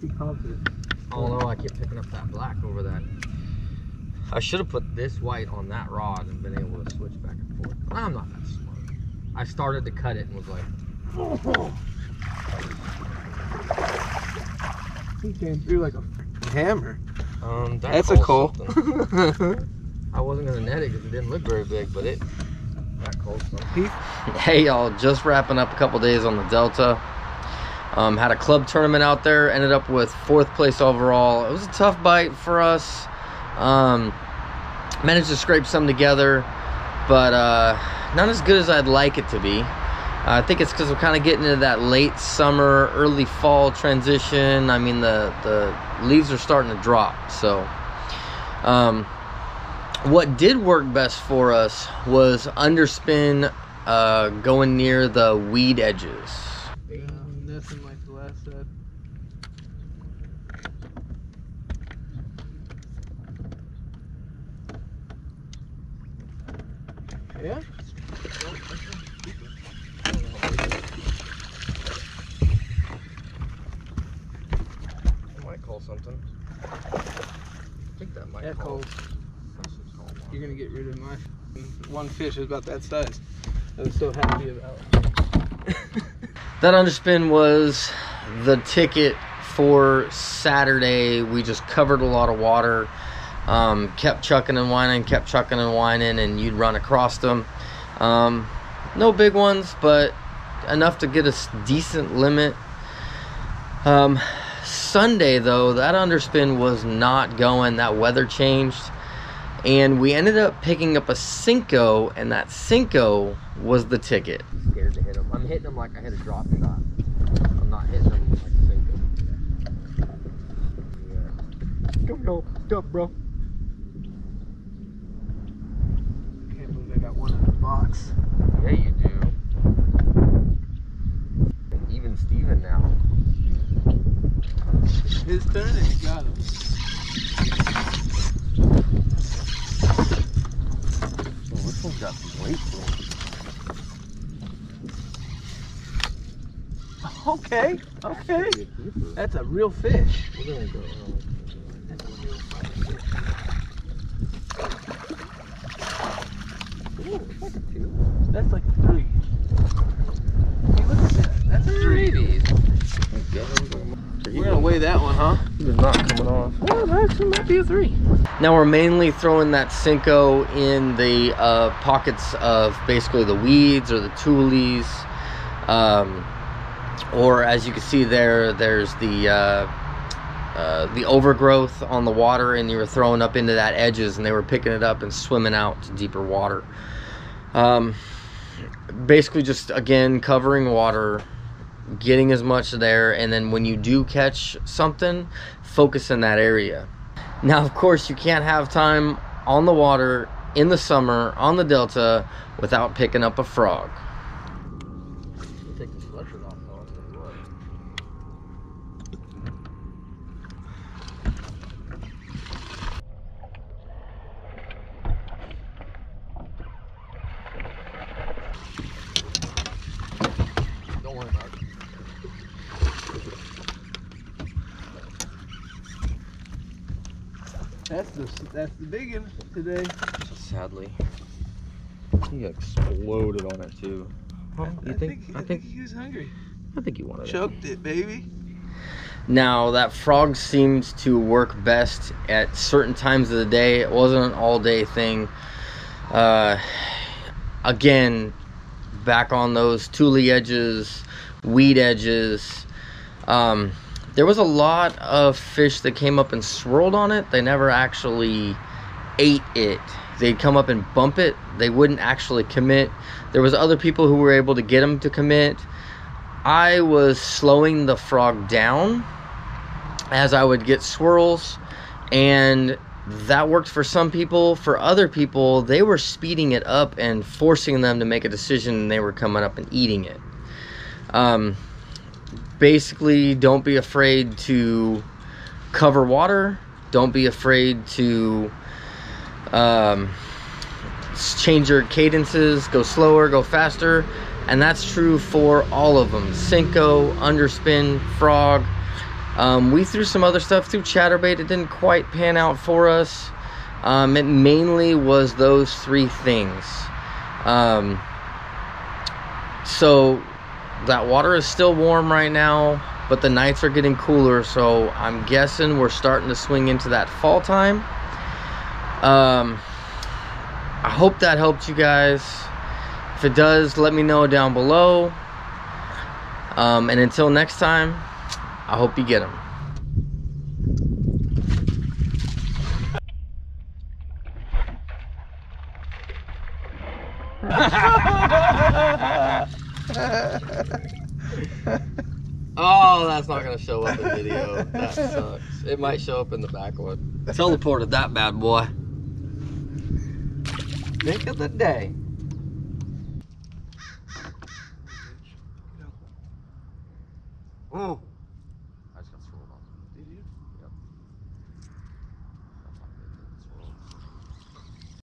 Be confident. Oh no, I keep picking up that black over that. I should have put this white on that rod and been able to switch back and forth. I'm not that smart. I started to cut it and was like, He came through like a hammer. um, that That's a calls call. I wasn't gonna net it because it didn't look very big, but it that calls something. Hey y'all, just wrapping up a couple days on the Delta. Um, had a club tournament out there, ended up with fourth place overall. It was a tough bite for us. Um, managed to scrape some together, but uh, not as good as I'd like it to be. I think it's because we're kind of getting into that late summer, early fall transition. I mean, the the leaves are starting to drop. So, um, what did work best for us was underspin uh, going near the weed edges. Nothing like the last set. Yeah? That might call something. I think that might Yeah, call. Call. You're gonna get rid of my one fish is about that size. I was so happy about. That underspin was the ticket for Saturday. We just covered a lot of water, um, kept chucking and whining, kept chucking and whining, and you'd run across them. Um, no big ones, but enough to get a decent limit. Um, Sunday, though, that underspin was not going. That weather changed. And we ended up picking up a Senko, and that Senko was the ticket. Hit him. I'm hitting him like I hit a drop shot. I'm not hitting him like a Senko. Yeah. Go, go, go, bro. Can't believe I got one in the box. Yeah, you do. Even Steven now. His turn and he got him. Oh, this one's got some weight to it. Okay, okay. Be a keeper. That's a real fish. We're gonna go. That's a real fucking fish. Ooh, it's like a two. That's like a three. Hey, look at that. That's a three. We're gonna weigh that one, huh? It's not coming off. Well, that actually might be a three. Now we're mainly throwing that Senko in the uh, pockets of basically the weeds or the tules. Um, or as you can see there, there's the uh, uh, the overgrowth on the water, and you were throwing up into that edges, and they were picking it up and swimming out to deeper water. Um, basically, just again covering water, getting as much there, and then when you do catch something, focus in that area. Now, of course, you can't have time on the water in the summer on the delta without picking up a frog. Take the sweatshirt off, though, I'll tell you what. Don't worry about it. That's the that's the big one today. Sadly, he exploded on it too. Huh? I, You I think? think, I think. he was hungry. I think he wanted it. Choked it, baby. Now that frog seems to work best at certain times of the day. It wasn't an all-day thing. Uh, again, back on those tule edges, weed edges. Um, there was a lot of fish that came up and swirled on it. They never actually ate it. They'd come up and bump it. They wouldn't actually commit. There was other people who were able to get them to commit. I was slowing the frog down as I would get swirls, and that worked for some people. For other people, they were speeding it up and forcing them to make a decision, and they were coming up and eating it. Um, basically, don't be afraid to cover water. Don't be afraid to um, change your cadences, go slower, go faster. And that's true for all of them Senko, underspin, frog. Um, we threw some other stuff through chatterbait. It didn't quite pan out for us. Um, it mainly was those three things. Um, so that water is still warm right now, but the nights are getting cooler. So I'm guessing we're starting to swing into that fall time. Um, I hope that helped you guys. If it does, let me know down below. Um, and until next time, I hope you get them. oh, that's not gonna show up in video. That sucks. It might show up in the back one. Teleported that bad boy. Think of the day. Oh.